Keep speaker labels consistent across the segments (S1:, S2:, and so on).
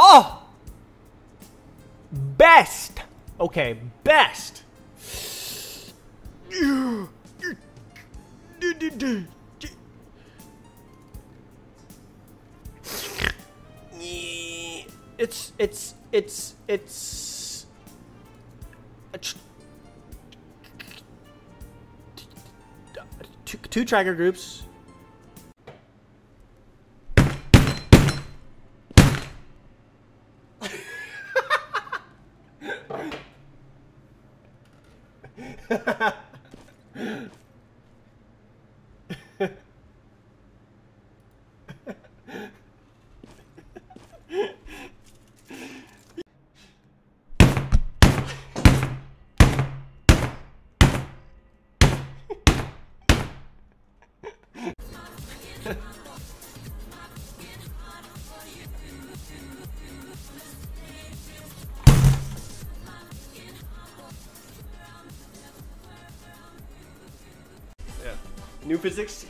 S1: Oh! Best! Okay, best! It's, it's, it's, it's... Two, two tracker groups. Yeah. New physics.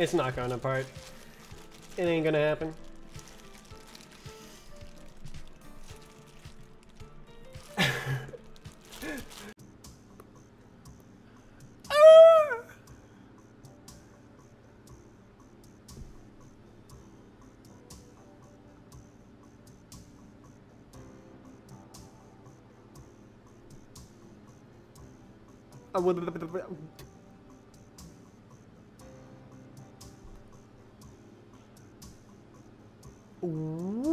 S1: It's not going apart. It ain't gonna happen. Uh,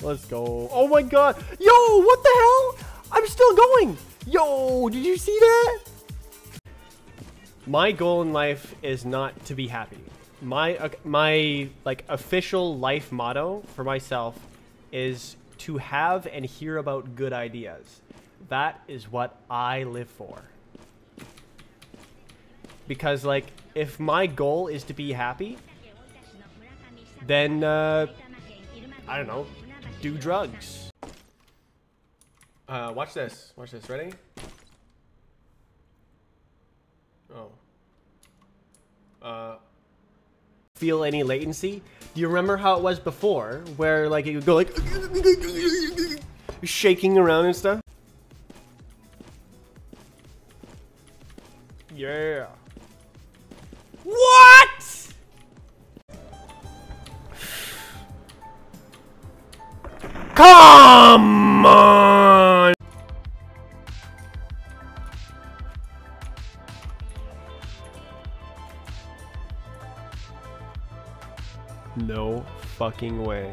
S1: Let's go. Oh my god. Yo, what the hell? I'm still going. Yo, did you see that? My goal in life is not to be happy. My uh, my like official life motto for myself is to have and hear about good ideas. That is what I live for. Because like if my goal is to be happy, then uh, I don't know, do drugs. Uh, watch this. Watch this. Ready? Oh. Uh. Feel any latency? Do you remember how it was before, where like it would go like shaking around and stuff? Yeah. What? Come on! No fucking way.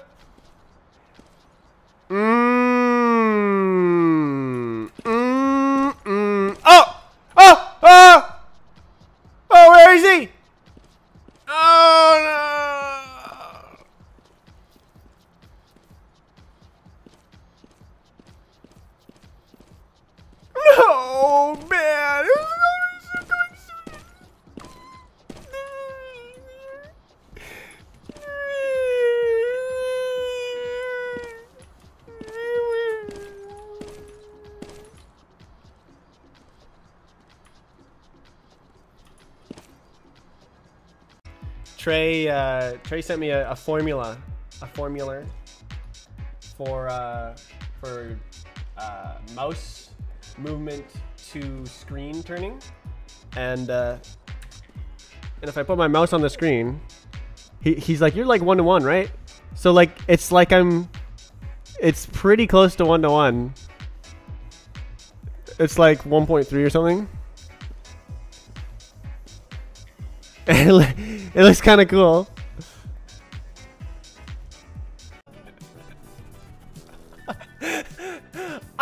S1: Trey, uh, Trey sent me a, a formula, a formula for uh, for uh, mouse movement to screen turning, and uh, and if I put my mouse on the screen, he, he's like, "You're like one to one, right?" So like, it's like I'm, it's pretty close to one to one. It's like 1.3 or something. it looks kind of cool.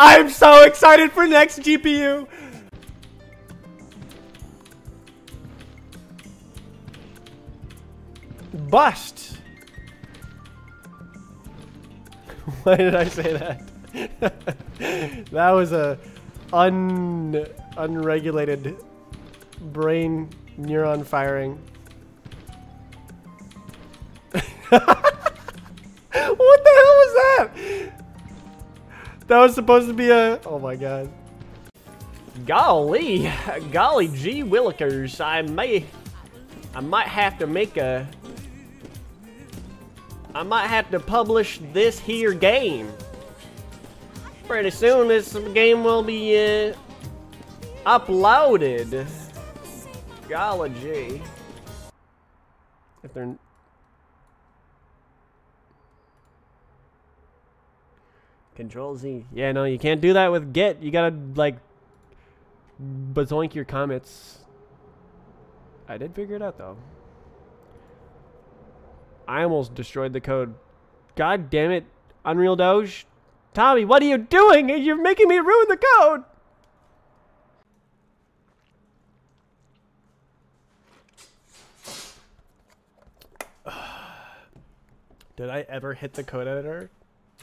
S1: I'm so excited for next GPU. Bust. Why did I say that? that was a un unregulated brain neuron firing. what the hell was that? That was supposed to be a. Oh my god. Golly, golly gee willikers, I may, I might have to make a, I might have to publish this here game. Pretty soon this game will be uh, uploaded. Golly gee. If they're Control Z. Yeah, no, you can't do that with Git. You gotta like bazoink your comments. I did figure it out though. I almost destroyed the code. God damn it, Unreal Doge. Tommy, what are you doing? You're making me ruin the code. Did I ever hit the code editor?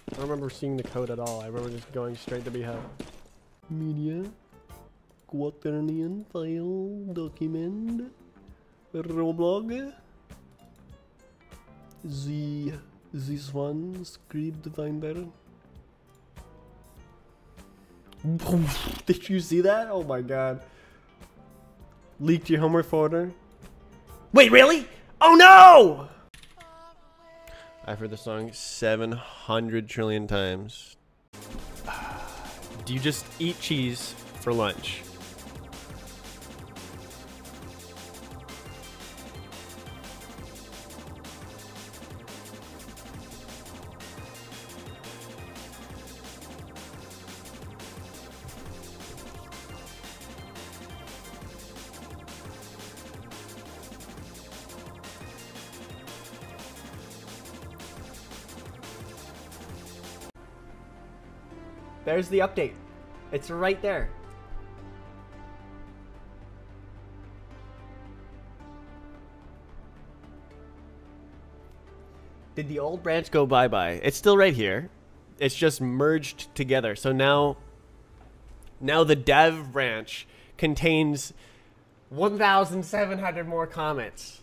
S1: I don't remember seeing the code at all. I remember just going straight to behead. Media. Quaternion file document. Roblog. The this one script finder. Did you see that? Oh my god. Leaked your homework folder. Wait, really? Oh no! I've heard the song 700 trillion times. Do you just eat cheese for lunch? There's the update. It's right there. Did the old branch go bye-bye? It's still right here. It's just merged together. So now now the dev branch contains 1,700 more comments.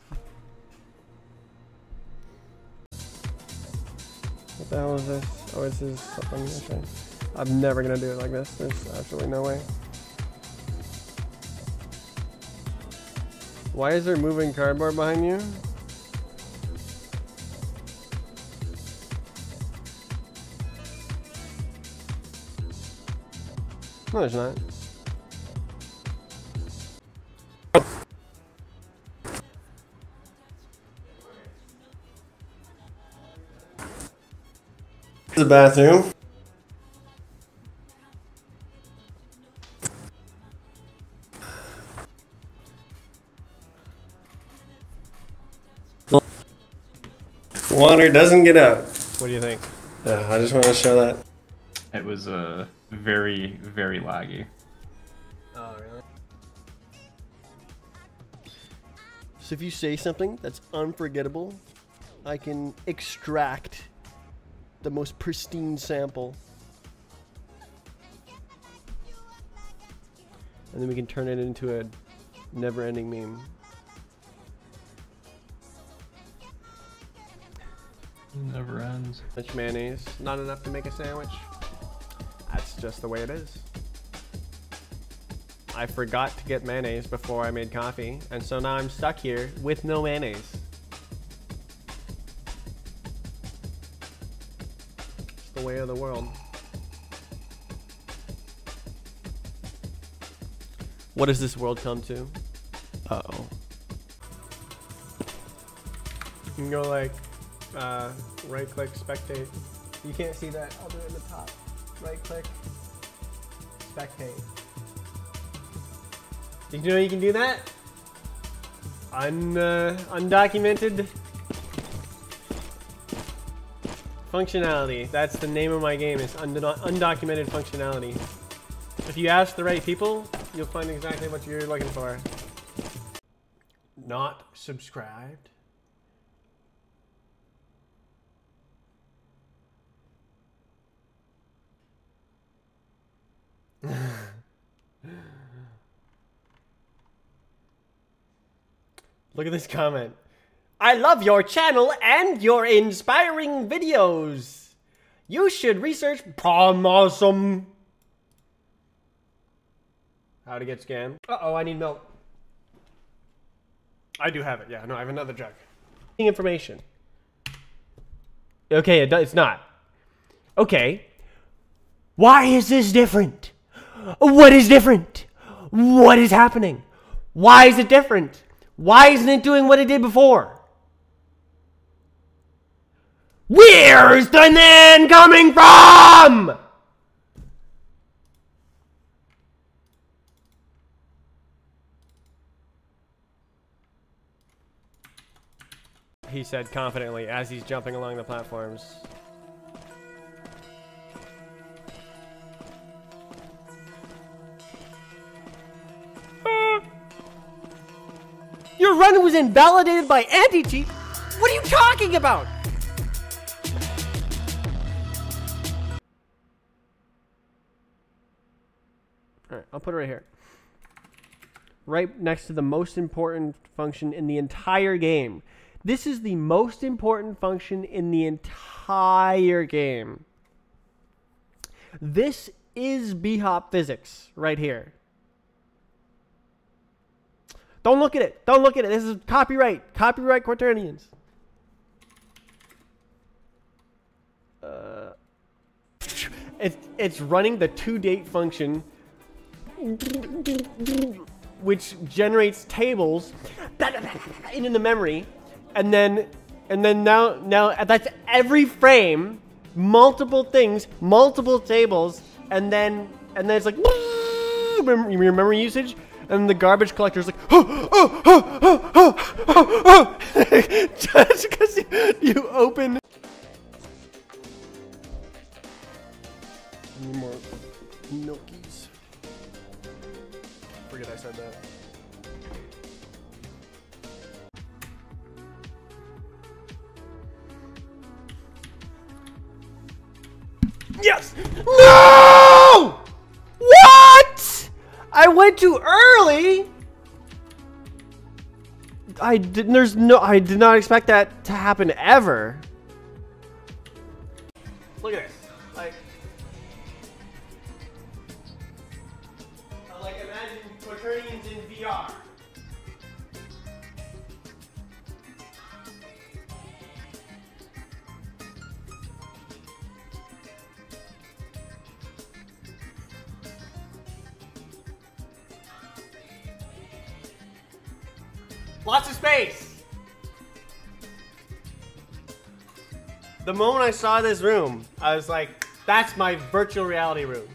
S1: What the hell is this? Oh, is this is something different. I'm never gonna do it like this. There's absolutely no way. Why is there moving cardboard behind you? No, there's not. The bathroom. Water doesn't get out. What do you think? Yeah, I just want to show that.
S2: It was uh, very, very laggy.
S1: Oh, really? So if you say something that's unforgettable, I can extract the most pristine sample. And then we can turn it into a never-ending meme.
S2: Never ends.
S1: Much mayonnaise, not enough to make a sandwich. That's just the way it is. I forgot to get mayonnaise before I made coffee, and so now I'm stuck here with no mayonnaise. It's the way of the world. What does this world come to? Uh-oh. You can go like, uh, right click, spectate. You can't see that, I'll do it in the top. Right click, spectate. Did you know you can do that? Un, uh, undocumented functionality. That's the name of my game. Is undo undocumented functionality. If you ask the right people, you'll find exactly what you're looking for. Not subscribed. Look at this comment. I love your channel and your inspiring videos. You should research prom awesome. How to get scammed. Uh-oh, I need milk. I do have it. Yeah, no, I have another jug. Information. Okay, it, it's not. Okay. Why is this different? What is different? What is happening? Why is it different? Why isn't it doing what it did before? Where's the man coming from? He said confidently as he's jumping along the platforms. Was invalidated by anti-cheat? What are you talking about? Alright, I'll put it right here. Right next to the most important function in the entire game. This is the most important function in the entire game. This is B-hop physics right here. Don't look at it. Don't look at it. This is copyright. Copyright Quaternions. Uh, it's, it's running the toDate function, which generates tables into the memory, and then and then now now that's every frame, multiple things, multiple tables, and then and then it's like memory usage and the garbage collector's like, oh, oh, oh, oh, oh, oh, oh. just because you, you open. Need more milkies. Forget I said that. Yes! No! I went too early. I didn't. There's no. I did not expect that to happen ever. Lots of space. The moment I saw this room, I was like, that's my virtual reality room.